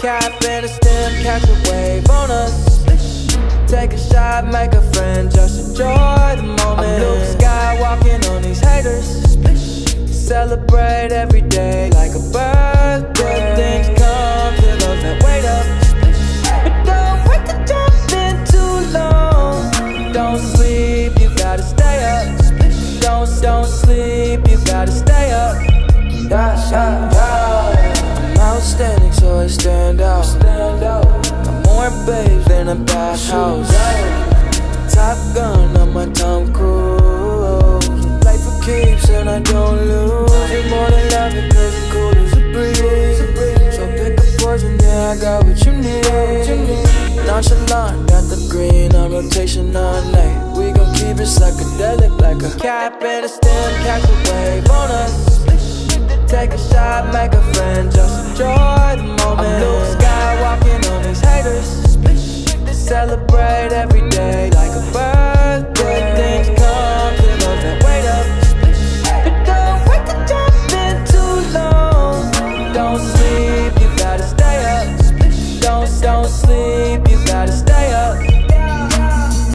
cap and a stem, catch a wave on us. Take a shot, make a friend, just enjoy the moment. I'm Luke Skywalking on these haters. Celebrate every day like a birthday. Good things come to those that wait up. But don't wait to jump in too long. Don't sleep, you gotta stay up. Don't, don't sleep, you gotta stay up. Yeah, yeah, yeah. Outstanding, so I stand out. Stand out. I'm more babes than a bathhouse. Top gun on my Tom Cruise. Life for keeps and I don't lose. You're more than love it, cause it's cool as a breeze. So pick a poison, yeah, I got what you need. Nonchalant, got the green on rotation all night. We gon' keep it psychedelic like a cap and a stem, catch a wave on us. Take a shot, make a I'm Luke Skywalking on these haters. Celebrate every day like